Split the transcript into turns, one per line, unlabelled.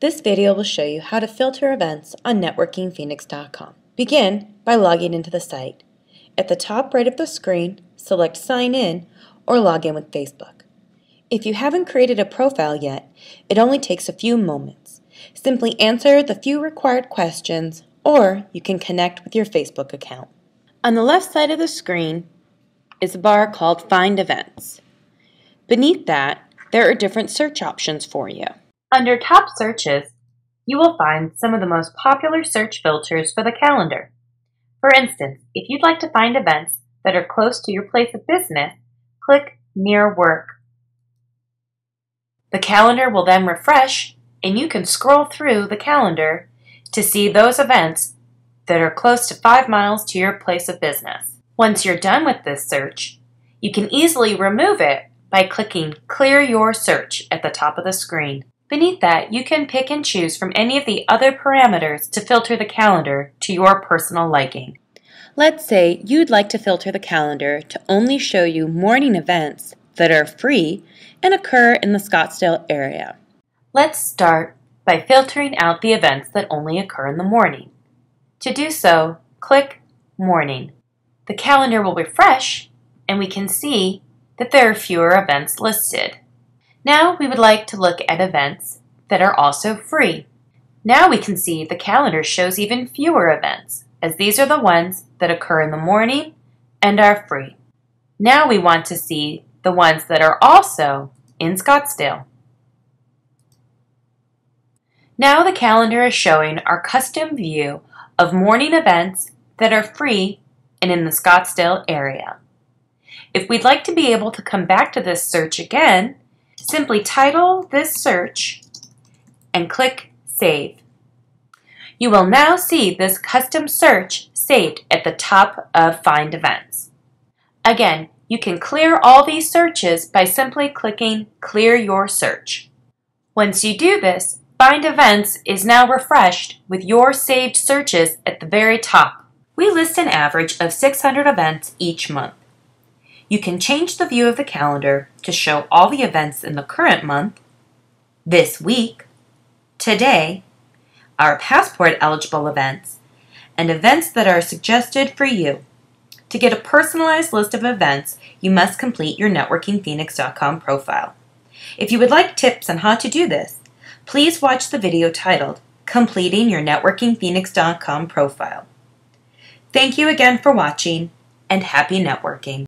This video will show you how to filter events on networkingphoenix.com. Begin by logging into the site. At the top right of the screen, select Sign In or Log in with Facebook. If you haven't created a profile yet, it only takes a few moments. Simply answer the few required questions or you can connect with your Facebook account. On the left side of the screen is a bar called Find Events. Beneath that, there are different search options for you. Under Top Searches, you will find some of the most popular search filters for the calendar. For instance, if you'd like to find events that are close to your place of business, click Near Work. The calendar will then refresh, and you can scroll through the calendar to see those events that are close to five miles to your place of business. Once you're done with this search, you can easily remove it by clicking Clear Your Search at the top of the screen. Beneath that, you can pick and choose from any of the other parameters to filter the calendar to your personal liking. Let's say you'd like to filter the calendar to only show you morning events that are free and occur in the Scottsdale area. Let's start by filtering out the events that only occur in the morning. To do so, click Morning. The calendar will refresh and we can see that there are fewer events listed. Now we would like to look at events that are also free. Now we can see the calendar shows even fewer events, as these are the ones that occur in the morning and are free. Now we want to see the ones that are also in Scottsdale. Now the calendar is showing our custom view of morning events that are free and in the Scottsdale area. If we'd like to be able to come back to this search again, simply title this search and click Save. You will now see this custom search saved at the top of Find Events. Again, you can clear all these searches by simply clicking Clear Your Search. Once you do this, Find Events is now refreshed with your saved searches at the very top. We list an average of 600 events each month. You can change the view of the calendar to show all the events in the current month, this week, today, our passport eligible events, and events that are suggested for you. To get a personalized list of events, you must complete your networkingphoenix.com profile. If you would like tips on how to do this, please watch the video titled Completing Your networkingphoenix.com profile. Thank you again for watching and happy networking.